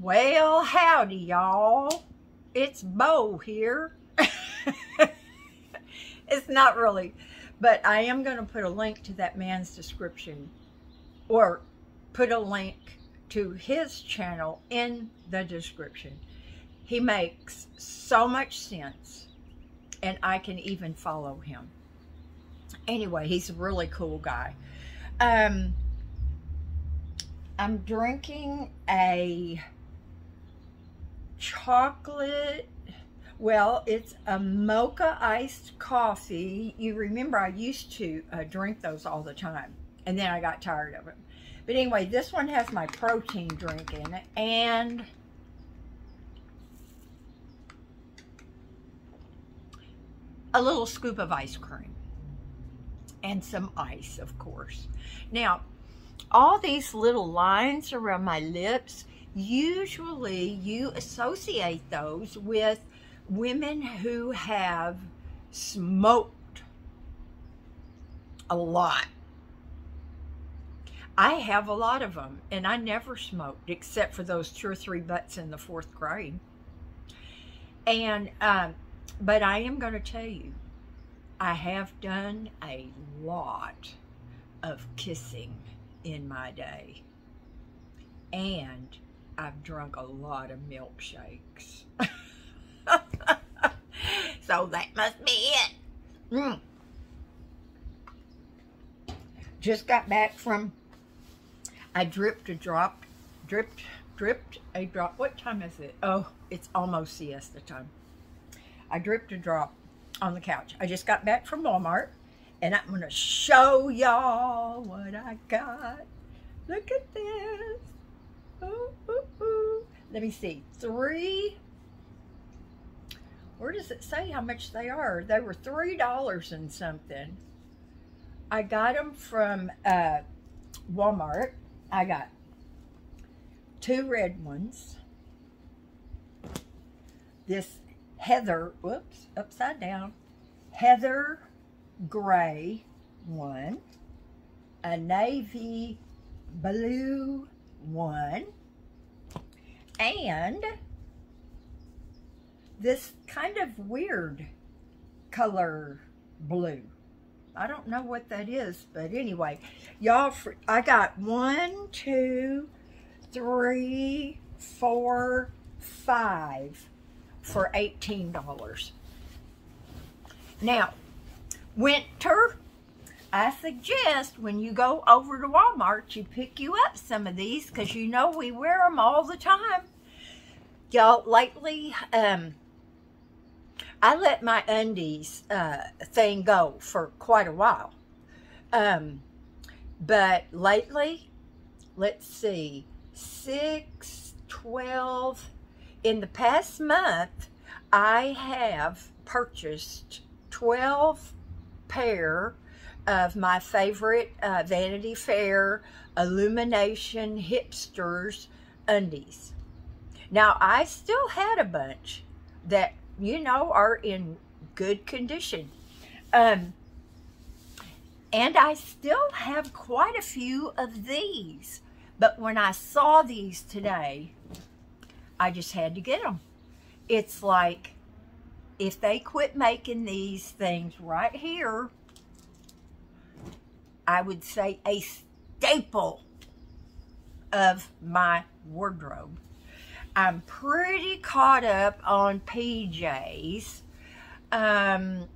Well, howdy, y'all. It's Bo here. it's not really, but I am going to put a link to that man's description or put a link to his channel in the description. He makes so much sense, and I can even follow him. Anyway, he's a really cool guy. Um, I'm drinking a chocolate well it's a mocha iced coffee. You remember i used to uh, drink those all the time and then i got tired of them but anyway this one has my protein drink in it and a little scoop of ice cream and some ice of course. Now all these little lines around my lips usually you associate those with women who have smoked a lot. I have a lot of them, and I never smoked except for those two or three butts in the fourth grade. And, um, but I am going to tell you, I have done a lot of kissing in my day. And I've drunk a lot of milkshakes. so that must be it. Mm. Just got back from, I dripped a drop, dripped, dripped a drop. What time is it? Oh, it's almost siesta time. I dripped a drop on the couch. I just got back from Walmart and I'm going to show y'all what I got. Look at this. Let me see. Three. Where does it say how much they are? They were $3 and something. I got them from uh, Walmart. I got two red ones. This Heather, whoops, upside down. Heather gray one. A navy blue one and this kind of weird color blue. I don't know what that is, but anyway, y'all, I got one, two, three, four, five for $18. Now, winter I suggest when you go over to Walmart, you pick you up some of these because you know we wear them all the time. Y'all, lately, um, I let my undies uh, thing go for quite a while. Um, but lately, let's see, 6, 12, in the past month, I have purchased 12 pair of my favorite uh, Vanity Fair Illumination Hipsters undies. Now, I still had a bunch that, you know, are in good condition. Um, and I still have quite a few of these. But when I saw these today, I just had to get them. It's like, if they quit making these things right here, I would say, a staple of my wardrobe. I'm pretty caught up on PJs. Um,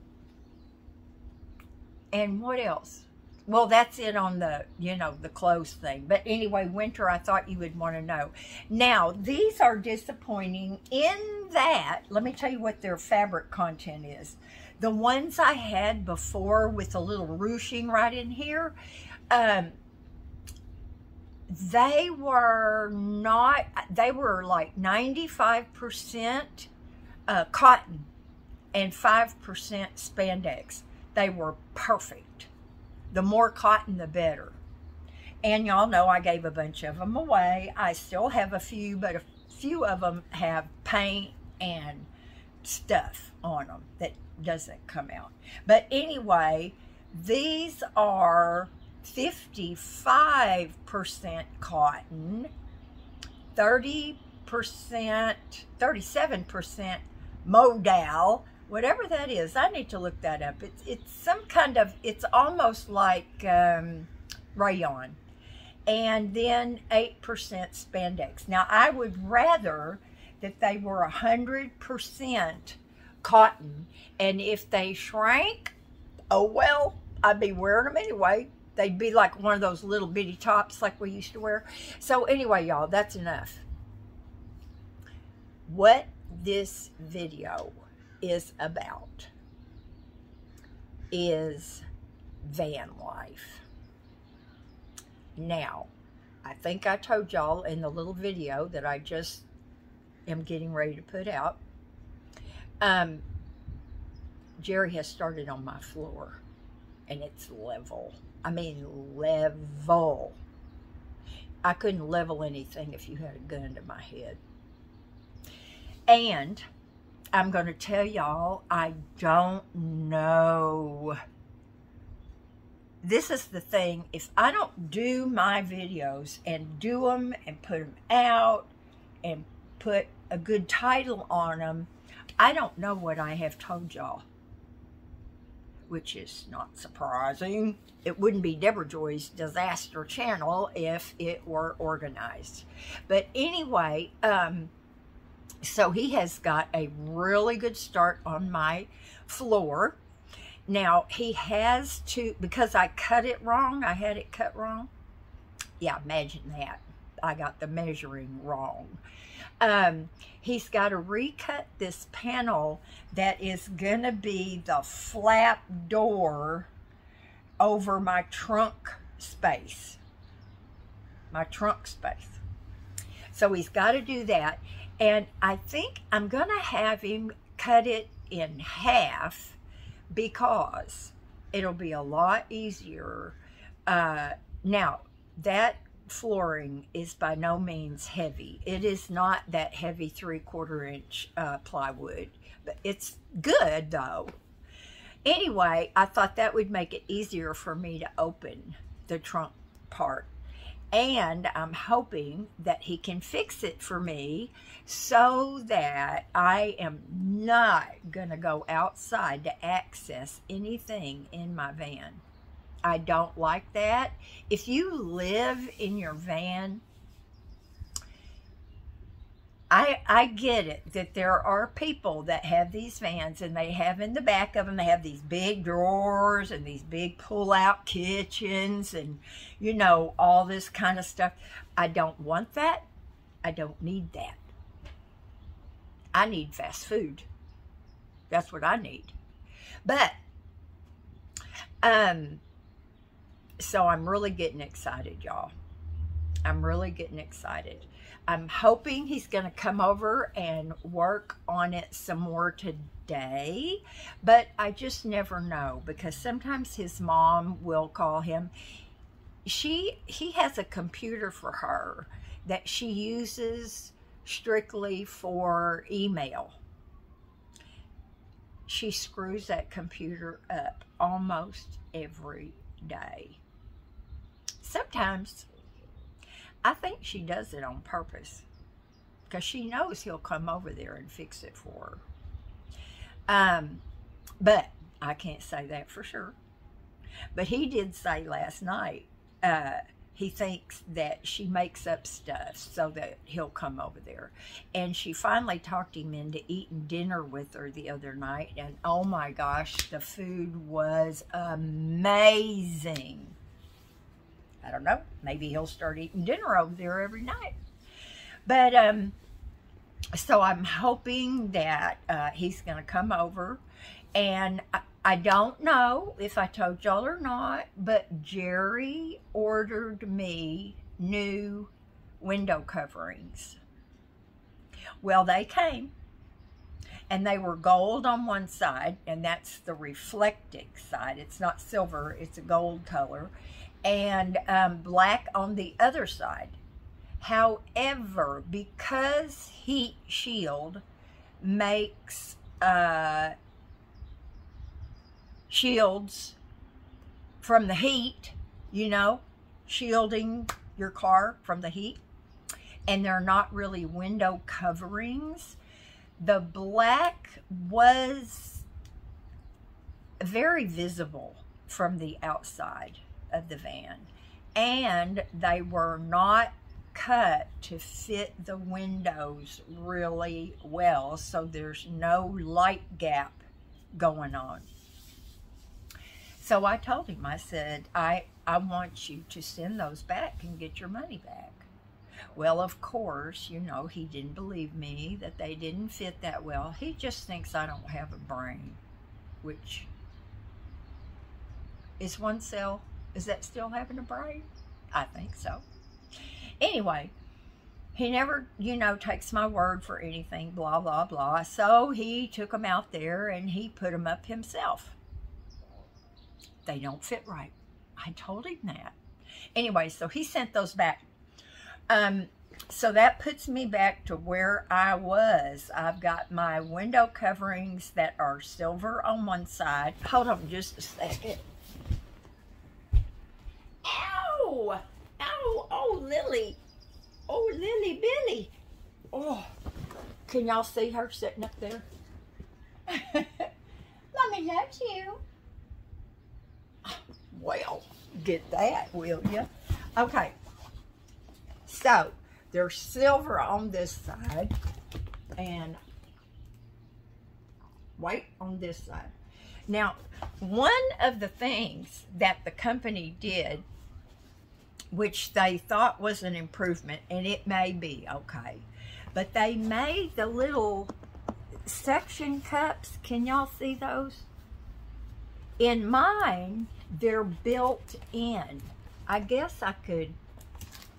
and what else? Well, that's it on the, you know, the clothes thing. But anyway, winter, I thought you would want to know. Now, these are disappointing in that, let me tell you what their fabric content is. The ones I had before with a little ruching right in here, um, they were not, they were like 95% uh, cotton and 5% spandex. They were perfect. The more cotton, the better. And y'all know I gave a bunch of them away. I still have a few, but a few of them have paint and stuff on them that doesn't come out. But anyway, these are 55% cotton, 30% 37% modal, whatever that is. I need to look that up. It's, it's some kind of, it's almost like um, rayon. And then 8% spandex. Now, I would rather that they were 100% cotton. And if they shrank, oh well, I'd be wearing them anyway. They'd be like one of those little bitty tops like we used to wear. So anyway, y'all, that's enough. What this video is about is van life. Now, I think I told y'all in the little video that I just am getting ready to put out. Um, Jerry has started on my floor and it's level. I mean level. I couldn't level anything if you had a gun to my head. And I'm going to tell y'all, I don't know. This is the thing. If I don't do my videos and do them and put them out and put a good title on them, I don't know what I have told y'all which is not surprising. It wouldn't be Debra Joy's disaster channel if it were organized. But anyway, um, so he has got a really good start on my floor. Now, he has to, because I cut it wrong, I had it cut wrong. Yeah, imagine that. I got the measuring wrong. Um, he's got to recut this panel that is going to be the flap door over my trunk space. My trunk space. So he's got to do that. And I think I'm going to have him cut it in half because it'll be a lot easier. Uh, now, that flooring is by no means heavy. It is not that heavy three quarter inch uh, plywood, but it's good though. Anyway, I thought that would make it easier for me to open the trunk part. And I'm hoping that he can fix it for me so that I am not going to go outside to access anything in my van. I don't like that. If you live in your van, I, I get it that there are people that have these vans and they have in the back of them, they have these big drawers and these big pull out kitchens and, you know, all this kind of stuff. I don't want that. I don't need that. I need fast food. That's what I need. But, um, so I'm really getting excited, y'all. I'm really getting excited. I'm hoping he's going to come over and work on it some more today, but I just never know because sometimes his mom will call him. She he has a computer for her that she uses strictly for email. She screws that computer up almost every day sometimes I think she does it on purpose because she knows he'll come over there and fix it for her. Um, but I can't say that for sure. But he did say last night uh, he thinks that she makes up stuff so that he'll come over there. And she finally talked him into eating dinner with her the other night. And oh my gosh, the food was amazing. I don't know. Maybe he'll start eating dinner over there every night. But, um, so I'm hoping that uh, he's going to come over. And I, I don't know if I told y'all or not, but Jerry ordered me new window coverings. Well, they came and they were gold on one side, and that's the reflecting side. It's not silver, it's a gold color and um, black on the other side. However, because heat shield makes uh, shields from the heat, you know, shielding your car from the heat, and they're not really window coverings. The black was very visible from the outside of the van and they were not cut to fit the windows really well so there's no light gap going on. So I told him, I said, I, I want you to send those back and get your money back. Well, of course, you know, he didn't believe me that they didn't fit that well. He just thinks I don't have a brain, which is one cell. Is that still having a brain? I think so. Anyway, he never, you know, takes my word for anything, blah, blah, blah. So he took them out there and he put them up himself. They don't fit right. I told him that. Anyway, so he sent those back. Um, so that puts me back to where I was. I've got my window coverings that are silver on one side. Hold on just a second. Lily Billy. Oh, can y'all see her sitting up there? Mommy loves you. Well, get that, will you? Okay. So, there's silver on this side and white on this side. Now, one of the things that the company did which they thought was an improvement, and it may be, okay. But they made the little section cups. Can y'all see those? In mine, they're built in. I guess I could,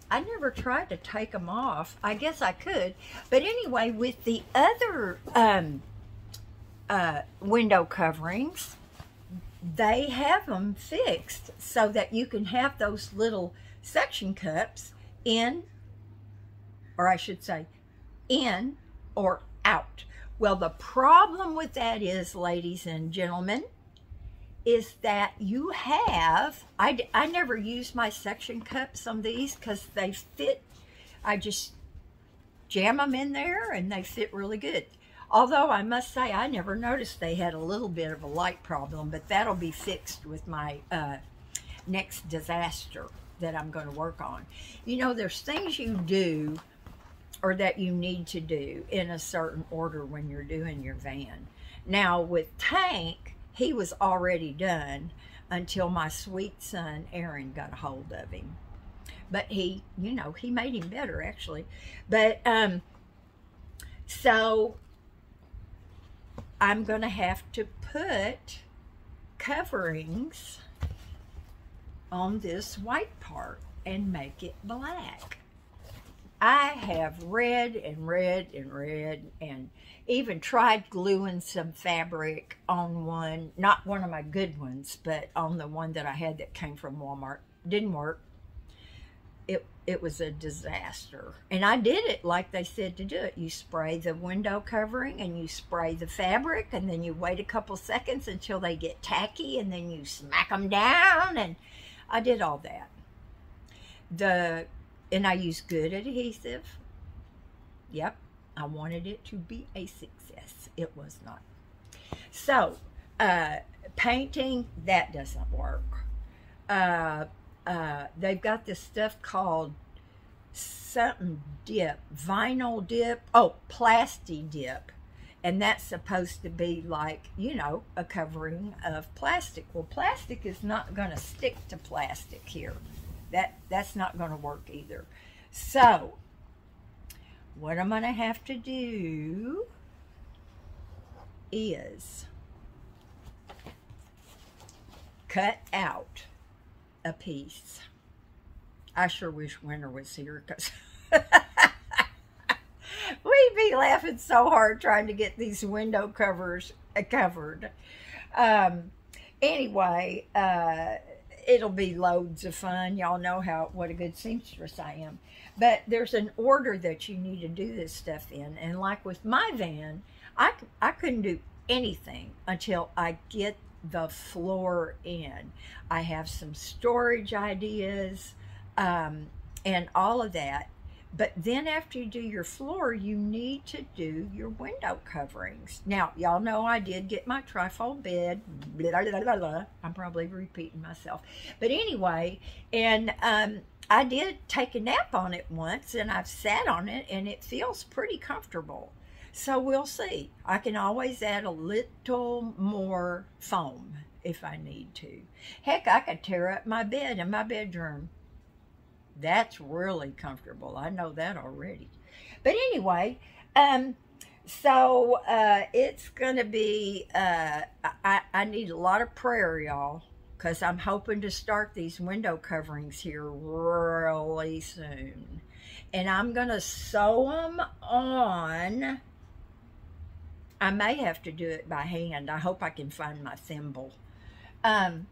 I never tried to take them off. I guess I could. But anyway, with the other um, uh, window coverings, they have them fixed so that you can have those little suction cups in, or I should say, in or out. Well, the problem with that is, ladies and gentlemen, is that you have, I, I never use my suction cups on these because they fit, I just jam them in there and they fit really good. Although I must say, I never noticed they had a little bit of a light problem, but that'll be fixed with my uh, next disaster that I'm going to work on. You know, there's things you do or that you need to do in a certain order when you're doing your van. Now, with Tank, he was already done until my sweet son Aaron got a hold of him. But he, you know, he made him better actually. But um so I'm going to have to put coverings on this white part and make it black. I have read and read and read and even tried gluing some fabric on one, not one of my good ones, but on the one that I had that came from Walmart. Didn't work. It, it was a disaster. And I did it like they said to do it. You spray the window covering and you spray the fabric and then you wait a couple seconds until they get tacky and then you smack them down and I did all that. The and I used good adhesive. Yep, I wanted it to be a success. It was not. So, uh, painting, that doesn't work. Uh, uh, they've got this stuff called something dip, vinyl dip, oh, plasti dip and that's supposed to be like, you know, a covering of plastic. Well, plastic is not going to stick to plastic here. That That's not going to work either. So, what I'm going to have to do is cut out a piece. I sure wish winter was here because be laughing so hard trying to get these window covers uh, covered. Um, anyway, uh, it'll be loads of fun. Y'all know how what a good seamstress I am. But there's an order that you need to do this stuff in. And like with my van, I, I couldn't do anything until I get the floor in. I have some storage ideas um, and all of that But then after you do your floor, you need to do your window coverings. Now, y'all know I did get my trifold bed. Blah, blah, blah. I'm probably repeating myself. But anyway, and um, I did take a nap on it once and I've sat on it and it feels pretty comfortable. So we'll see. I can always add a little more foam if I need to. Heck, I could tear up my bed in my bedroom. That's really comfortable. I know that already. But anyway, um, so uh, it's going to be, uh, I, I need a lot of prayer, y'all because I'm hoping to start these window coverings here really soon. And I'm going to sew them on. I may have to do it by hand. I hope I can find my thimble. Um,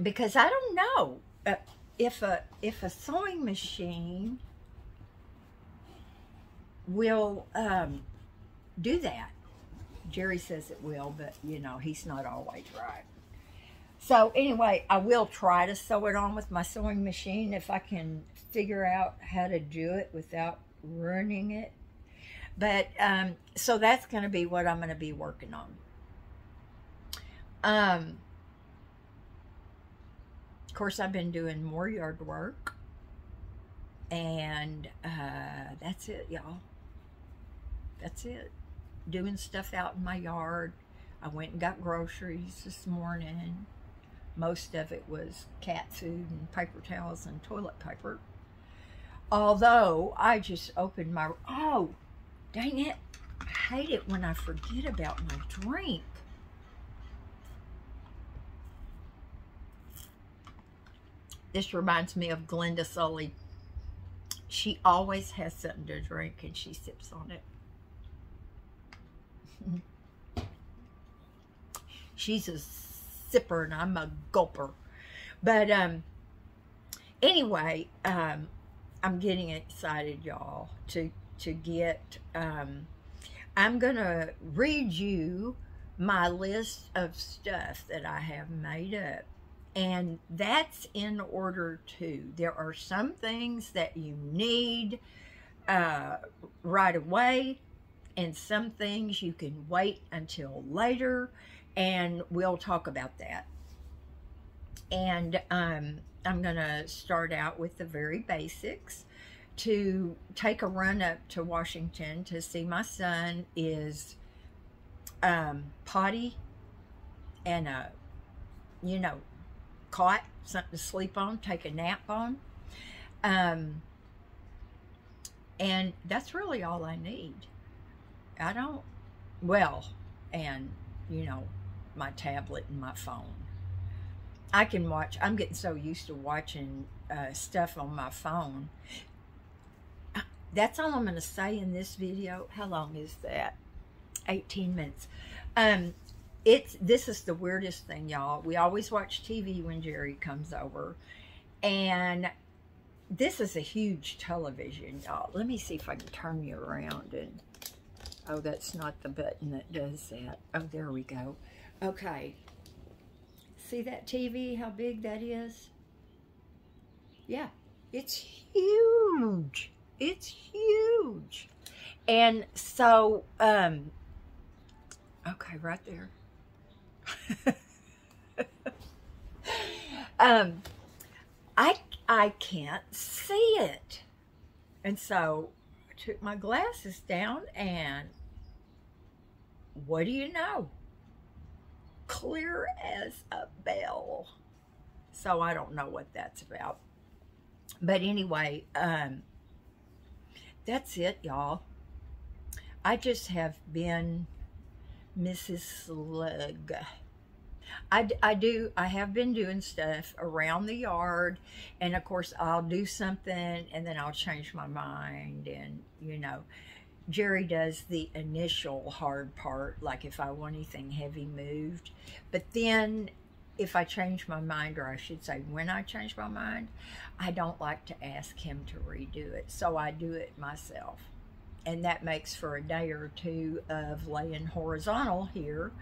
because I don't know uh, if a if a sewing machine will um, do that. Jerry says it will, but you know, he's not always right. So anyway, I will try to sew it on with my sewing machine if I can figure out how to do it without ruining it. But, um, so that's going to be what I'm going to be working on. Um, of course, I've been doing more yard work. And uh, that's it, y'all. That's it. Doing stuff out in my yard. I went and got groceries this morning. Most of it was cat food and paper towels and toilet paper. Although I just opened my, oh, dang it. I hate it when I forget about my drink. This reminds me of Glenda Sully. She always has something to drink and she sips on it. She's a sipper and I'm a gulper. But um, anyway, um, I'm getting excited, y'all, to to get. Um, I'm gonna read you my list of stuff that I have made up. And that's in order to. There are some things that you need uh, right away, and some things you can wait until later and we'll talk about that. And um, I'm going to start out with the very basics. To take a run up to Washington to see my son is um, potty and a, you know, cot, something to sleep on, take a nap on. Um, and that's really all I need. I don't, well, and, you know, my tablet and my phone. I can watch, I'm getting so used to watching uh, stuff on my phone. That's all I'm going to say in this video. How long is that? 18 minutes. Um, it's This is the weirdest thing, y'all. We always watch TV when Jerry comes over. And this is a huge television, y'all. Let me see if I can turn you around. and Oh, that's not the button that does that. Oh, there we go. Okay. See that TV, how big that is? Yeah, it's huge. It's huge. And so, um, okay, right there. um, I, I can't see it. And so I took my glasses down and what do you know? clear as a bell. So I don't know what that's about. But anyway, um, that's it, y'all. I just have been Mrs. Slug. I, I do, I have been doing stuff around the yard, and of course, I'll do something and then I'll change my mind, and you know, Jerry does the initial hard part, like if I want anything heavy moved. But then if I change my mind, or I should say when I change my mind, I don't like to ask him to redo it. So I do it myself. And that makes for a day or two of laying horizontal here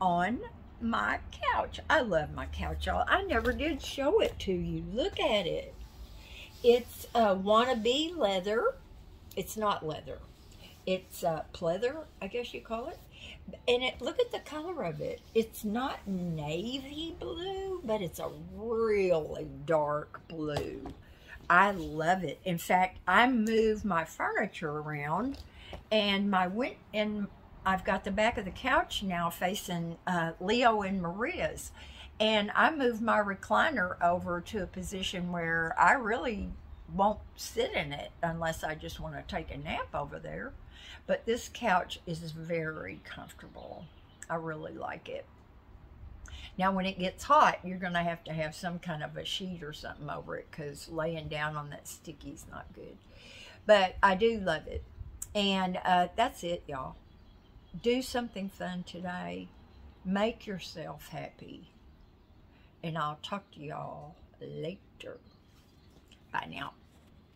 on my couch. I love my couch, y'all. I never did show it to you. Look at it. It's a wannabe leather. It's not leather. It's uh, pleather, I guess you call it. And it, look at the color of it. It's not navy blue, but it's a really dark blue. I love it. In fact, I move my furniture around and my went and I've got the back of the couch now facing uh, Leo and Maria's. And I move my recliner over to a position where I really won't sit in it unless I just want to take a nap over there. But this couch is very comfortable. I really like it. Now, when it gets hot, you're going to have to have some kind of a sheet or something over it because laying down on that sticky is not good. But I do love it. And uh, that's it, y'all. Do something fun today. Make yourself happy. And I'll talk to y'all later. Bye now.